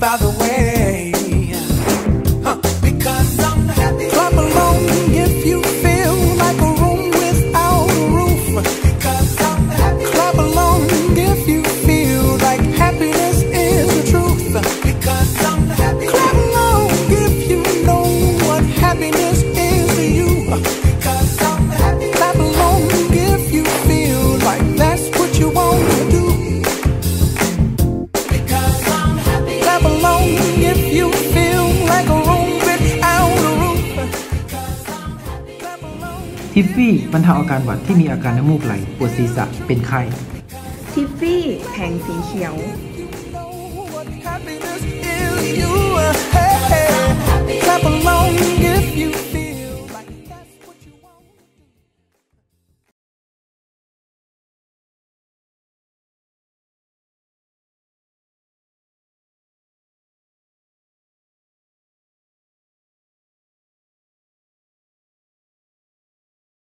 by the way. clap along if you feel like a room without a roof ทิฟฟี่บรรเทาอาการหวัดที่มีอาการน้ำมูกไหล ปวดศีรษะ เป็นไข้ ทิฟฟี่ แผงสีเขียว